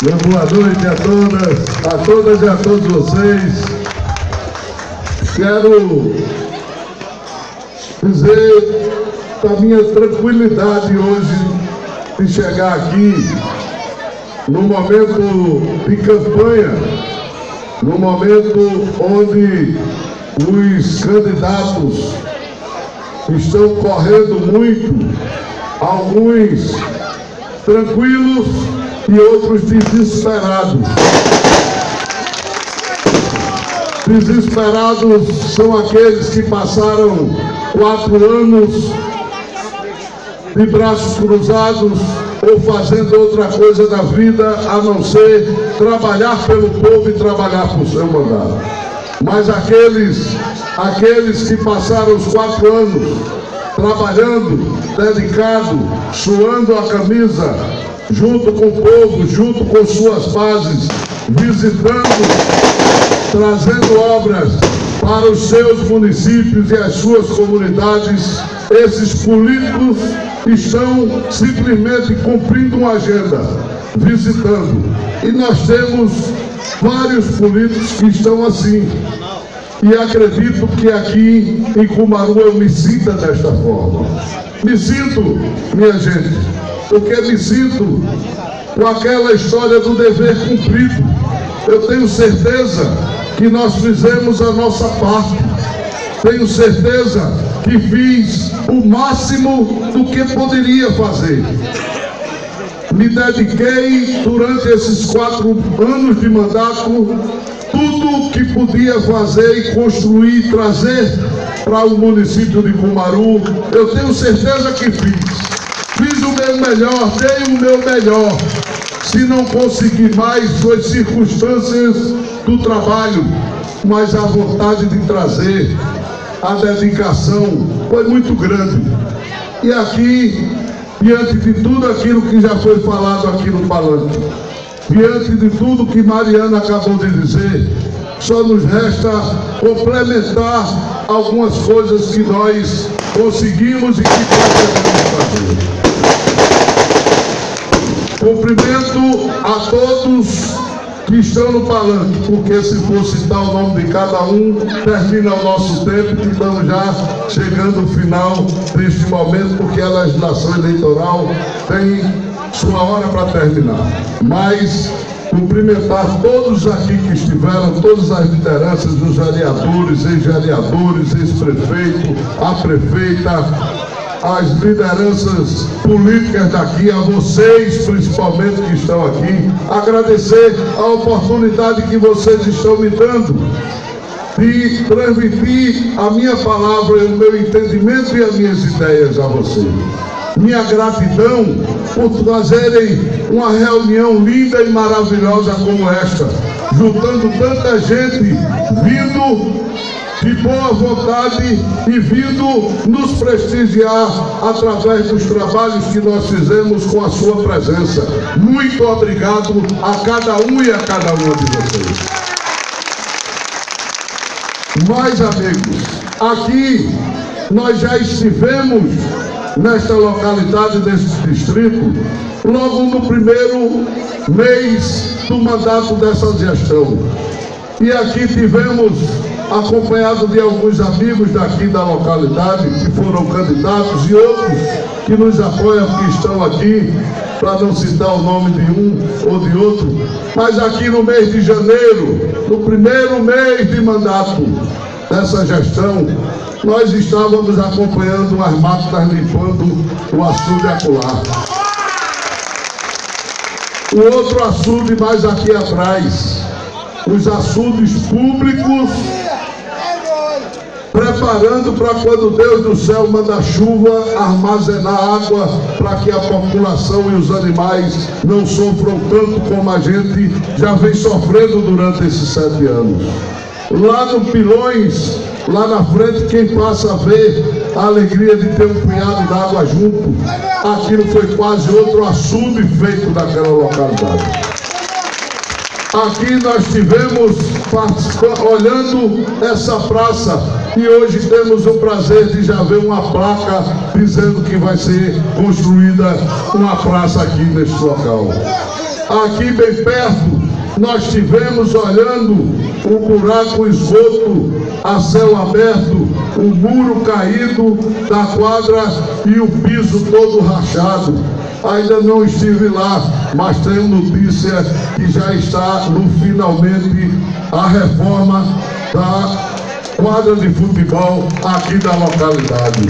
Boa noite a todas, a todas e a todos vocês. Quero dizer da minha tranquilidade hoje de chegar aqui no momento de campanha, no momento onde os candidatos estão correndo muito, alguns tranquilos e outros desesperados. Desesperados são aqueles que passaram quatro anos de braços cruzados ou fazendo outra coisa da vida a não ser trabalhar pelo povo e trabalhar por seu mandato. Mas aqueles, aqueles que passaram os quatro anos trabalhando, dedicado, suando a camisa, junto com o povo, junto com suas bases, visitando, trazendo obras para os seus municípios e as suas comunidades, esses políticos estão simplesmente cumprindo uma agenda, visitando. E nós temos vários políticos que estão assim. E acredito que aqui em Cumaru eu me sinta desta forma. Me sinto, minha gente, porque me sinto com aquela história do dever cumprido. Eu tenho certeza que nós fizemos a nossa parte. Tenho certeza que fiz o máximo do que poderia fazer. Me dediquei durante esses quatro anos de mandato tudo que podia fazer e construir, trazer para o município de Cumaru. Eu tenho certeza que fiz. O meu melhor, dei o meu melhor. Se não conseguir mais, foi circunstâncias do trabalho, mas a vontade de trazer, a dedicação foi muito grande. E aqui, diante de tudo aquilo que já foi falado aqui no palanque, diante de tudo que Mariana acabou de dizer, só nos resta complementar algumas coisas que nós conseguimos e que fazer. Cumprimento a todos que estão no palanque, porque se for citar o nome de cada um, termina o nosso tempo e estamos já chegando ao final deste momento, porque a legislação eleitoral tem sua hora para terminar. Mas cumprimentar todos aqui que estiveram, todas as lideranças, os vereadores, ex-vereadores, ex-prefeito, a prefeita, as lideranças políticas daqui, a vocês principalmente que estão aqui, agradecer a oportunidade que vocês estão me dando de transmitir a minha palavra, o meu entendimento e as minhas ideias a vocês. Minha gratidão por trazerem uma reunião linda e maravilhosa como esta, juntando tanta gente vindo de boa vontade e vindo nos prestigiar através dos trabalhos que nós fizemos com a sua presença. Muito obrigado a cada um e a cada uma de vocês. Mais amigos, aqui nós já estivemos nesta localidade deste distrito logo no primeiro mês do mandato dessa gestão. E aqui tivemos acompanhado de alguns amigos daqui da localidade que foram candidatos e outros que nos apoiam, que estão aqui, para não citar o nome de um ou de outro, mas aqui no mês de janeiro, no primeiro mês de mandato dessa gestão, nós estávamos acompanhando as máquinas limpando o açude acolá. O outro açude mais aqui atrás, os açudes públicos preparando para quando Deus do céu manda chuva, armazenar água para que a população e os animais não sofram tanto como a gente já vem sofrendo durante esses sete anos. Lá no Pilões, lá na frente, quem passa a ver a alegria de ter um punhado d'água junto, aquilo foi quase outro açude feito daquela localidade. Aqui nós tivemos olhando essa praça e hoje temos o prazer de já ver uma placa dizendo que vai ser construída uma praça aqui neste local. Aqui bem perto, nós tivemos olhando o buraco esgoto a céu aberto, o muro caído da quadra e o piso todo rachado. Ainda não estive lá, mas tenho notícia que já está no finalmente a reforma da quadra de futebol aqui da localidade.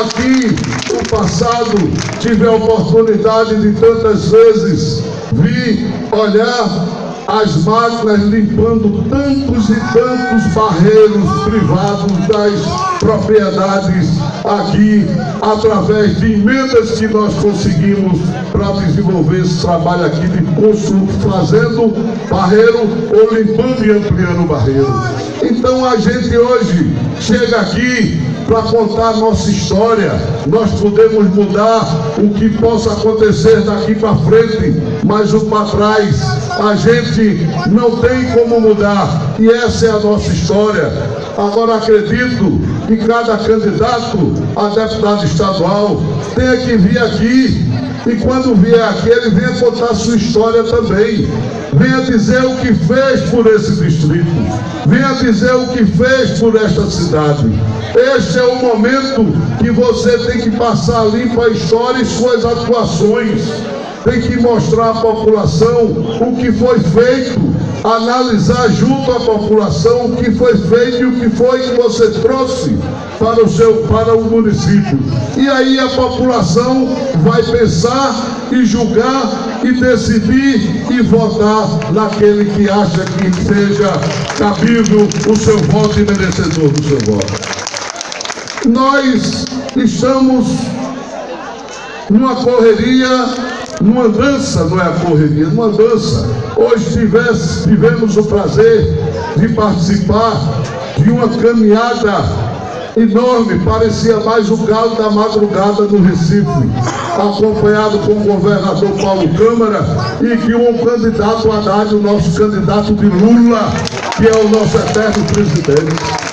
Aqui, no passado, tive a oportunidade de tantas vezes vir olhar as máquinas limpando tantos e tantos barreiros privados das propriedades aqui, através de emendas que nós conseguimos para desenvolver esse trabalho aqui de construção, fazendo barreiro ou limpando e ampliando barreiro. Então a gente hoje chega aqui para contar nossa história. Nós podemos mudar o que possa acontecer daqui para frente, mas o para trás a gente não tem como mudar. E essa é a nossa história. Agora acredito que cada candidato a deputado estadual tenha que vir aqui e quando vier aqui, ele venha contar sua história também. Venha dizer o que fez por esse distrito. Venha dizer o que fez por esta cidade. Este é o momento que você tem que passar limpo a história e suas atuações. Tem que mostrar à população o que foi feito, analisar junto à população o que foi feito e o que foi que você trouxe para o seu para o município. E aí a população vai pensar e julgar e decidir e votar naquele que acha que seja cabível o seu voto e merecedor do seu voto. Nós estamos numa correria, numa dança, não é a correria, numa dança. Hoje tivesse, tivemos o prazer de participar de uma caminhada enorme, parecia mais o galo da madrugada no Recife, acompanhado com o governador Paulo Câmara e que um candidato Haddad, o nosso candidato de Lula, que é o nosso eterno presidente.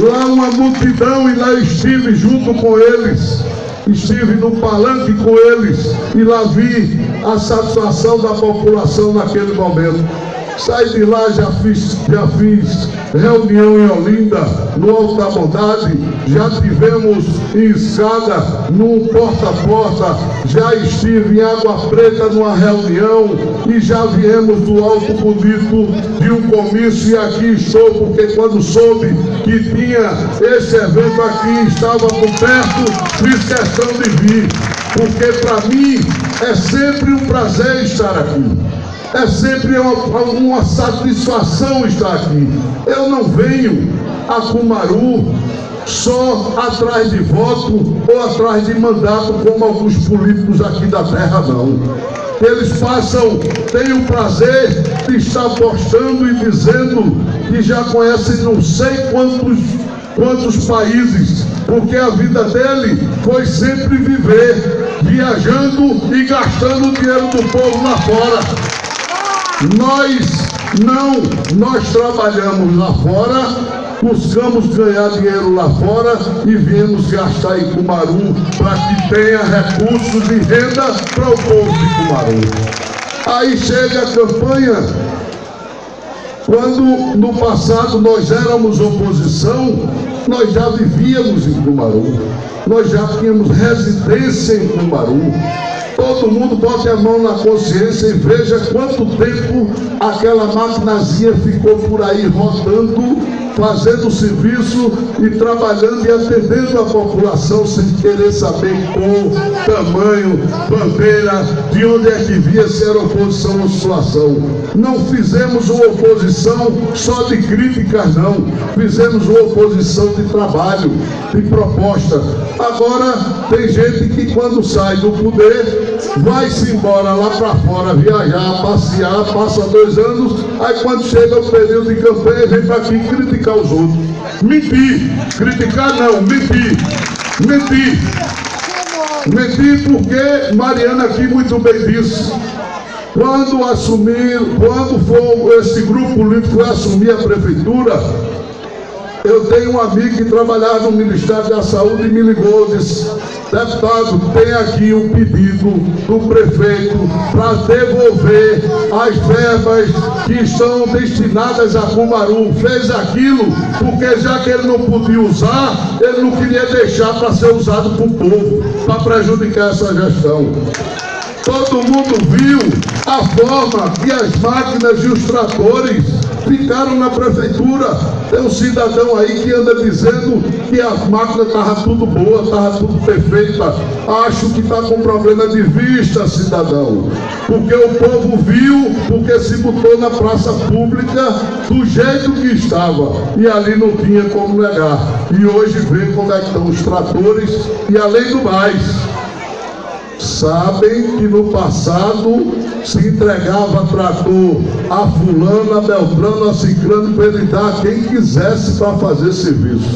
Lá uma multidão e lá estive junto com eles, estive no palanque com eles e lá vi a satisfação da população naquele momento. Saí de lá, já fiz, já fiz reunião em Olinda, no Alto da Bondade, já tivemos em escada, num porta a porta, já estive em Água Preta numa reunião e já viemos do Alto Bonito de um comício. E aqui estou, porque quando soube que tinha esse evento aqui, estava por perto, fiz questão de vir, porque para mim é sempre um prazer estar aqui. É sempre uma, uma satisfação estar aqui. Eu não venho a Cumaru só atrás de voto ou atrás de mandato, como alguns políticos aqui da terra, não. Eles passam, têm o prazer de estar postando e dizendo que já conhecem não sei quantos, quantos países, porque a vida dele foi sempre viver viajando e gastando o dinheiro do povo lá fora. Nós não, nós trabalhamos lá fora, buscamos ganhar dinheiro lá fora e viemos gastar em Cumaru para que tenha recursos e renda para o povo de Cumaru. Aí chega a campanha, quando no passado nós éramos oposição, nós já vivíamos em Cumaru, nós já tínhamos residência em Cumaru. Todo mundo bote a mão na consciência e veja quanto tempo aquela maquinazinha ficou por aí rodando fazendo serviço e trabalhando e atendendo a população sem querer saber cor, tamanho, bandeira, de onde é que via se era oposição ou situação. Não fizemos uma oposição só de críticas, não. Fizemos uma oposição de trabalho, de proposta. Agora, tem gente que quando sai do poder, vai-se embora lá para fora, viajar, passear, passa dois anos, aí quando chega o período de campanha, vem para aqui criticar criticar os outros. Mentir. Criticar não, mentir. Mentir. Mentir porque Mariana aqui muito bem disse. Quando assumir, quando for esse grupo político assumir a prefeitura, eu tenho um amigo que trabalhava no Ministério da Saúde e me ligou, disse, Deputado, tem aqui um pedido do prefeito para devolver as verbas que estão destinadas a Cumaru. Fez aquilo porque já que ele não podia usar, ele não queria deixar para ser usado para o povo, para prejudicar essa gestão. Todo mundo viu a forma que as máquinas e os tratores ficaram na prefeitura. Tem um cidadão aí que anda dizendo que a máquina estava tudo boa, estava tudo perfeita. Acho que está com problema de vista, cidadão. Porque o povo viu, porque se botou na praça pública do jeito que estava. E ali não tinha como negar. E hoje vê como é estão os tratores e além do mais sabem que no passado se entregava trator a fulano, a beltrano, a ciclano para ele dar quem quisesse para fazer serviço.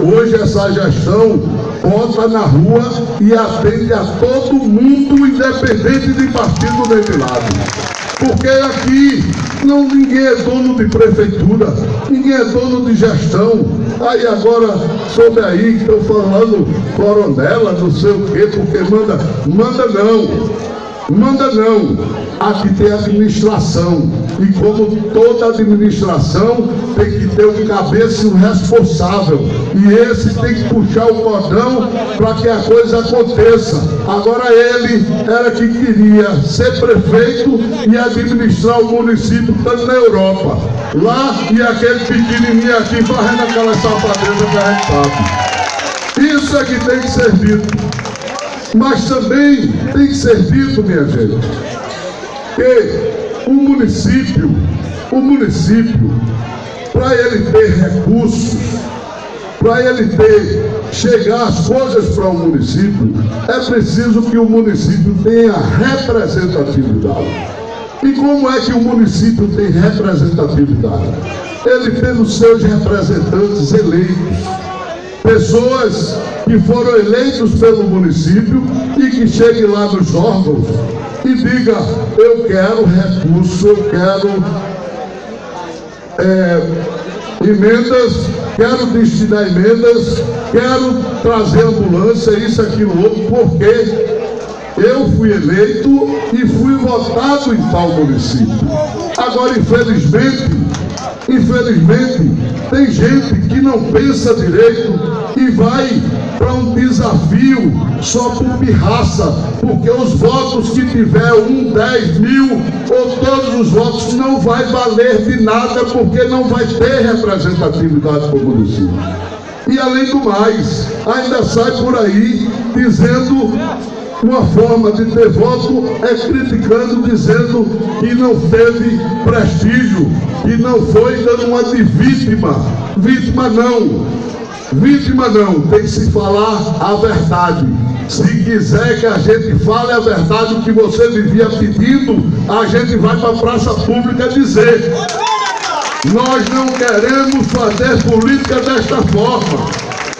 Hoje essa gestão bota na rua e atende a todo mundo, independente de partido nem de lado. Porque aqui não, ninguém é dono de prefeitura, ninguém é dono de gestão. Aí agora soube aí que estão falando coronela, não sei o quê, porque manda, manda não. Manda não. Aqui tem administração. E como toda administração tem que ter um cabeça e um responsável. E esse tem que puxar o cordão para que a coisa aconteça. Agora ele era que queria ser prefeito e administrar o município tanto na Europa. Lá e aquele pequenininho aqui fazendo aquela safadeza que a gente sabe. Isso é que tem que ser dito. Mas também tem que ser dito, minha gente, que o município, o município, para ele ter recursos, para ele ter, chegar as coisas para o município, é preciso que o município tenha representatividade. E como é que o município tem representatividade? Ele tem os seus representantes eleitos pessoas que foram eleitos pelo município e que cheguem lá nos órgãos e diga eu quero recurso, eu quero é, emendas, quero destinar emendas, quero trazer ambulância, isso, aquilo, outro, porque eu fui eleito e fui votado em tal município. Agora, infelizmente, infelizmente, tem gente que não pensa direito e vai para um desafio só por pirraça, porque os votos que tiver um, dez mil ou todos os votos não vai valer de nada, porque não vai ter representatividade para o município. E além do mais, ainda sai por aí dizendo uma forma de ter voto é criticando, dizendo que não teve prestígio, que não foi dando uma de vítima. Vítima não. Vítima não, tem que se falar a verdade. Se quiser que a gente fale a verdade, que você vivia pedindo, a gente vai para a praça pública dizer. Nós não queremos fazer política desta forma.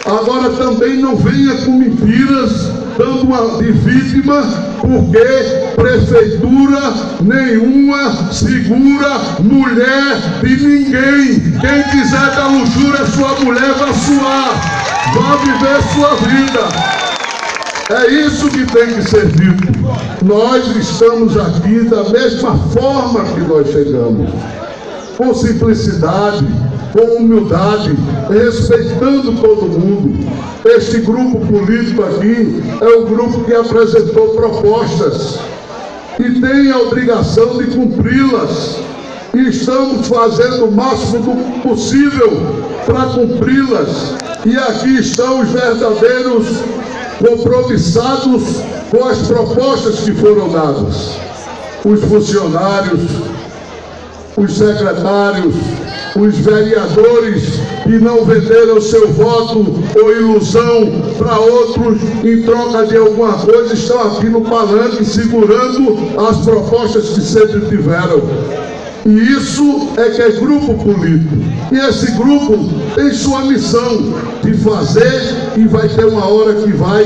Agora também não venha com mentiras dando de vítima, porque prefeitura nenhuma segura mulher de ninguém. Quem quiser dar luxúria, sua mulher vai suar, vai viver sua vida. É isso que tem que ser dito. Nós estamos aqui da mesma forma que nós chegamos, com simplicidade, com humildade, respeitando todo mundo. Este grupo político aqui é o grupo que apresentou propostas e tem a obrigação de cumpri-las. E estamos fazendo o máximo possível para cumpri-las. E aqui estão os verdadeiros compromissados com as propostas que foram dadas. Os funcionários, os secretários, os vereadores que não venderam seu voto ou ilusão para outros em troca de alguma coisa estão aqui no palanque segurando as propostas que sempre tiveram. E isso é que é grupo político. E esse grupo tem sua missão de fazer e vai ter uma hora que vai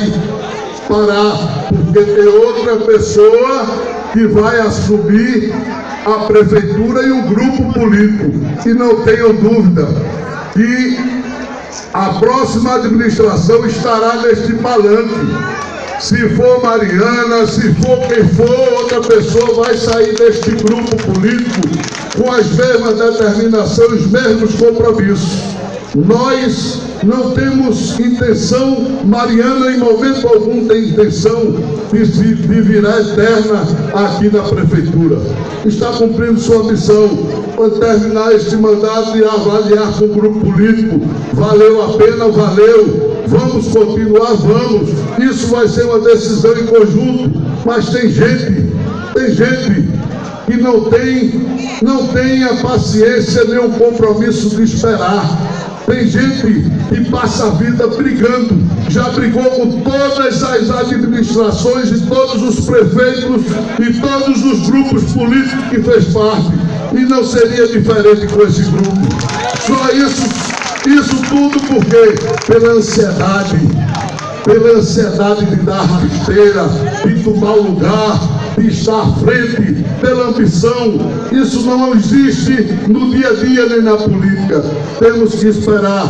parar, porque tem outra pessoa que vai assumir a prefeitura e o grupo político. E não tenho dúvida que A próxima administração estará neste palanque. Se for Mariana, se for quem for, outra pessoa vai sair deste grupo político com as mesmas determinações, os mesmos compromissos. Nós não temos intenção, Mariana em momento algum tem intenção de, de virar eterna aqui na prefeitura. Está cumprindo sua missão. Quando terminar este mandato e avaliar com o grupo político, valeu a pena, valeu. Vamos continuar, vamos. Isso vai ser uma decisão em conjunto, mas tem gente, tem gente que não tem, não tem a paciência nem o compromisso de esperar. Tem gente que passa a vida brigando, já brigou com todas as administrações e todos os prefeitos e todos os grupos políticos que fez parte. E não seria diferente com esse grupo. Só isso, isso tudo porque pela ansiedade, pela ansiedade de dar rasteira, de tomar lugar, de estar à frente, pela ambição. Isso não existe no dia a dia nem na política. Temos que esperar.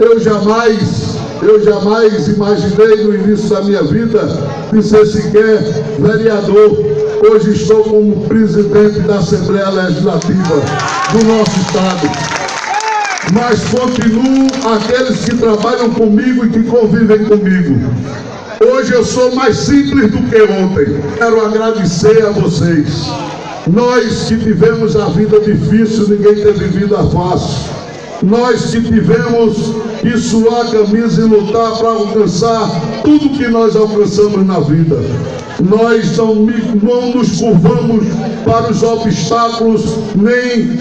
Eu jamais, eu jamais imaginei no início da minha vida de ser sequer vereador. Hoje estou como presidente da Assembleia Legislativa do nosso Estado mas continuam aqueles que trabalham comigo e que convivem comigo. Hoje eu sou mais simples do que ontem. Quero agradecer a vocês. Nós que tivemos a vida difícil, ninguém teve vida fácil. Nós que tivemos que suar a camisa e lutar para alcançar tudo que nós alcançamos na vida. Nós não, não nos curvamos para os obstáculos nem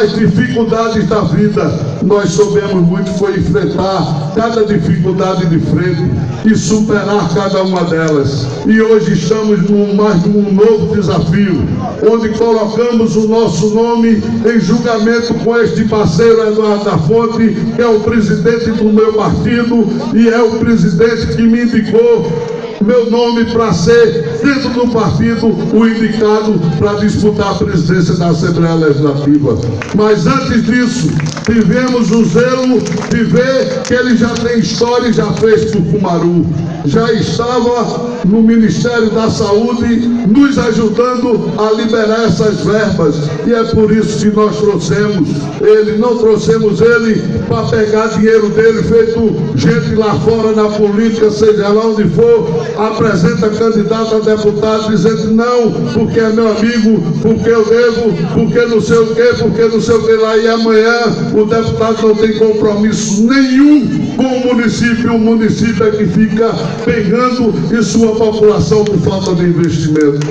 as dificuldades da vida. Nós soubemos muito foi enfrentar cada dificuldade de frente e superar cada uma delas. E hoje estamos num, mais num novo desafio, onde colocamos o nosso nome em julgamento com este parceiro Eduardo da Fonte, que é o presidente do meu partido e é o presidente que me indicou meu nome para ser, dentro do partido, o indicado para disputar a presidência da Assembleia Legislativa. Mas antes disso, tivemos o zelo de ver que ele já tem história e já fez por Cumaru. Já estava no Ministério da Saúde nos ajudando a liberar essas verbas. E é por isso que nós trouxemos ele, não trouxemos ele para pegar dinheiro dele, feito gente lá fora na política, seja lá onde for, apresenta candidato a deputado dizendo não, porque é meu amigo, porque eu devo, porque não sei o que, porque não sei o que lá. E amanhã o deputado não tem compromisso nenhum com o município, o município é que fica pegando e sua população por falta de investimento.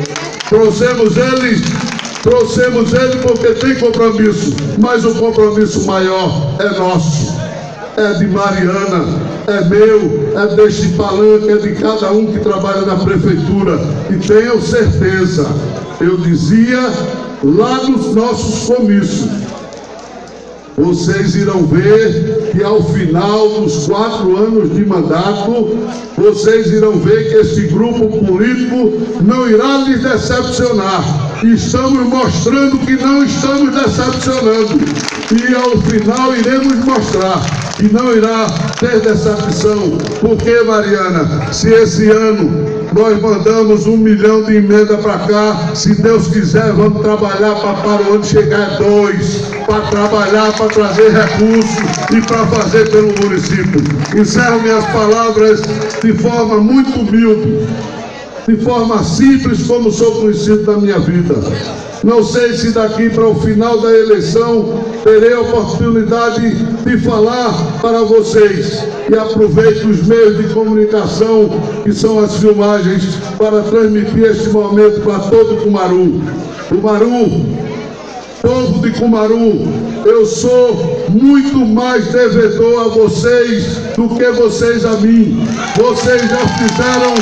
Trouxemos eles trouxemos ele porque tem compromisso, mas o compromisso maior é nosso é de Mariana, é meu, é deste palanque, é de cada um que trabalha na prefeitura. E tenham certeza, eu dizia lá nos nossos comícios, vocês irão ver que ao final dos quatro anos de mandato, vocês irão ver que este grupo político não irá lhes decepcionar. Estamos mostrando que não estamos decepcionando. E ao final iremos mostrar que não irá ter decepção. Porque, Mariana, se esse ano nós mandamos um milhão de emenda para cá, se Deus quiser, vamos trabalhar para, para o ano chegar dois, para trabalhar, para trazer recursos e para fazer pelo município. Encerro minhas palavras de forma muito humilde, de forma simples, como sou conhecido da minha vida. Não sei se daqui para o final da eleição terei a oportunidade de falar para vocês. E aproveito os meios de comunicação, que são as filmagens, para transmitir este momento para todo o Cumaru. Cumaru, povo de Cumaru, eu sou muito mais devedor a vocês do que vocês a mim. Vocês já fizeram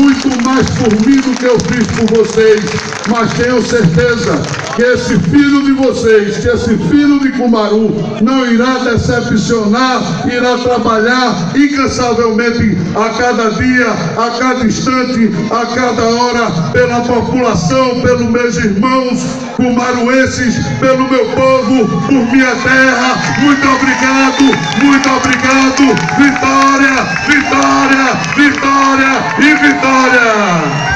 muito mais por mim do que eu fiz por vocês. Mas tenho certeza que esse filho de vocês, que esse filho de Cumaru, não irá decepcionar, irá trabalhar incansavelmente a cada dia, a cada instante, a cada hora, pela população, pelos meus irmãos cumaruenses, pelo meu povo, por minha terra Muito obrigado, muito obrigado. Vitória, vitória, vitória e vitória.